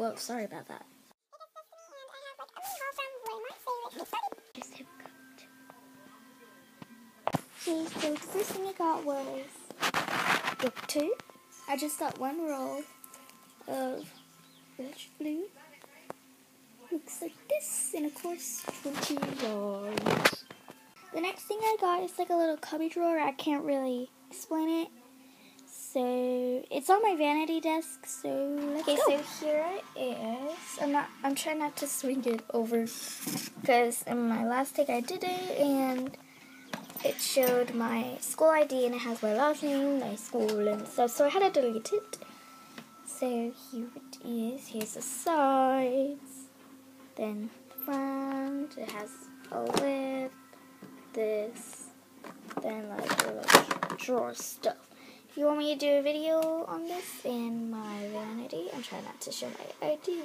Whoa, sorry about that. So the first thing I got was book two. I just got one roll of rich blue. Looks like this, and of course, 20 yards. The next thing I got is like a little cubby drawer. I can't really explain it. So it's on my vanity desk. So let's Okay, go. so here it is. I'm not. I'm trying not to swing it over because in my last take I did it and it showed my school ID and it has my last name, my school and stuff. So I had to delete it. So here it is. Here's the sides. Then the front. It has a lip. This. Then like little drawer stuff. You want me to do a video on this in my vanity, I'm trying not to show my ID.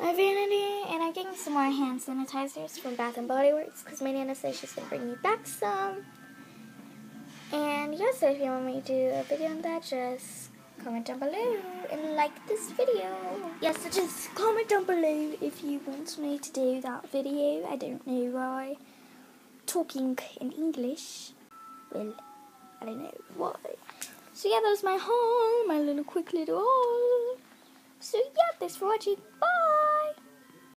My vanity, and I'm getting some more hand sanitizers from Bath and Body Works because my nana says she's gonna bring me back some. And yes, if you want me to do a video on that, just comment down below and like this video. Yes, so just comment down below if you want me to do that video. I don't know why. Talking in English. Well, I don't know why. So yeah, that was my haul, my little quick little haul. So yeah, thanks for watching. Bye!